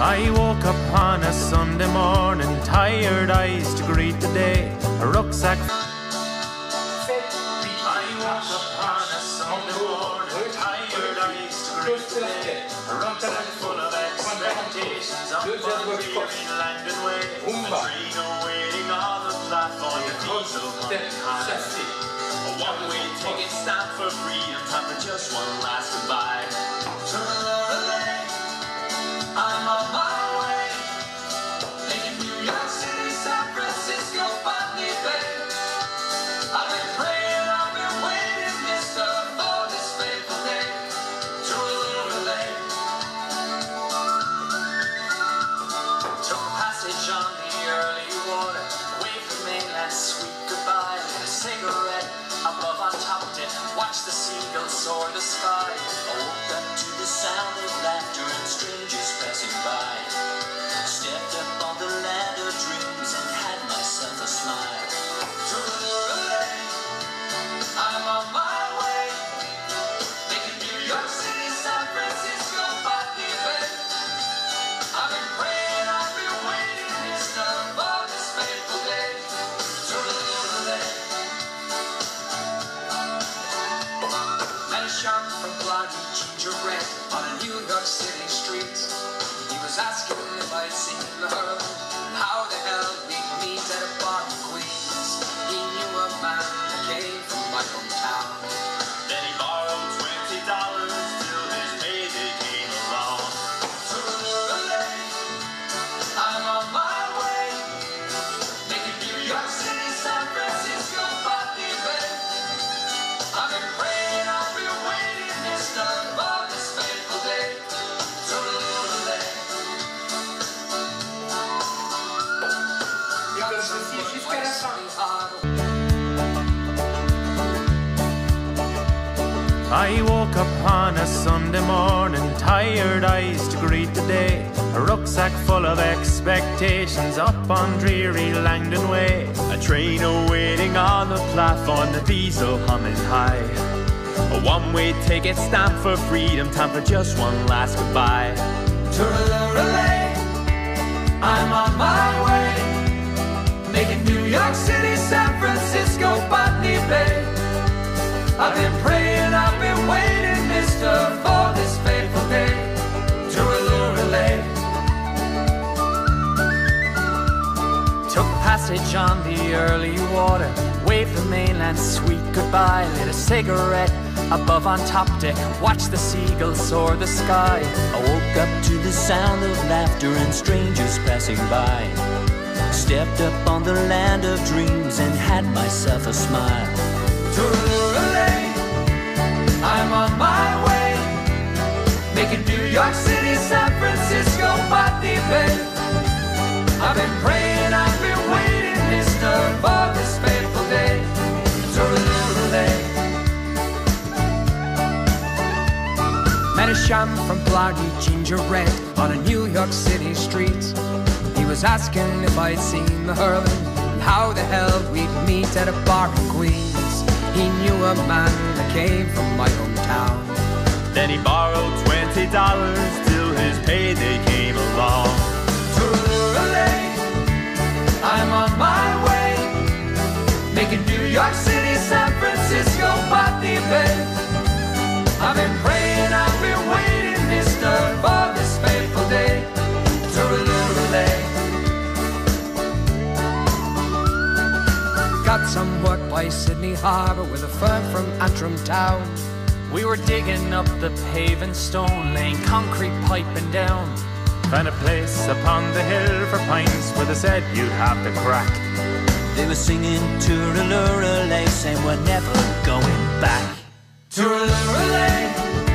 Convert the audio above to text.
I woke up on a Sunday morning, tired eyes to greet the day. A rucksack. I woke up on a Sunday morning, tired eyes to greet the day. A rucksack full of expectations, up on weary Way. A train awaiting on the platform, the diesel. A one-way ticket stop for freedom, time for just one last goodbye. Above on top deck, watch the seagulls soar the sky. Up to the sound of laughter Shark from Blondie Gingerbread on a New York City street. He was asking if I'd seen her I woke up on a Sunday morning, tired eyes to greet the day. A rucksack full of expectations up on dreary Langdon Way. A train awaiting on the platform, the diesel humming high. A one-way ticket stamp for freedom, time for just one last goodbye. I'm on my way, York City, San Francisco, Botany Bay. I've been praying, I've been waiting, mister, for this fateful day. Tra-la-la-lay. Took passage on the early water, waved the mainland sweet goodbye, lit a cigarette above on top deck, watched the seagulls soar the sky. I woke up to the sound of laughter and strangers passing by. Stepped up on the land of dreams and had myself a smile. Tra-la-la-lay. I'm on my way, making New York City, San Francisco, Botany Bay. I've been praying, I've been waiting, mister, for this fateful day. Tra-la-la-lay. Met a sham from Blarney Gingerbread on a New York City street. He was asking if I'd seen the hurlin', and how the hell we'd meet at a bar in Queens. He knew a man that came from my hometown. Then he borrowed 20 some work by Sydney Harbour with a firm from Antrim Town. We were digging up the paving stone, laying concrete piping down. Found a place upon the hill for pines where they said you'd have to crack. They were singing Toora Loora Lay, saying we're never going back. Tra-la-la-lay.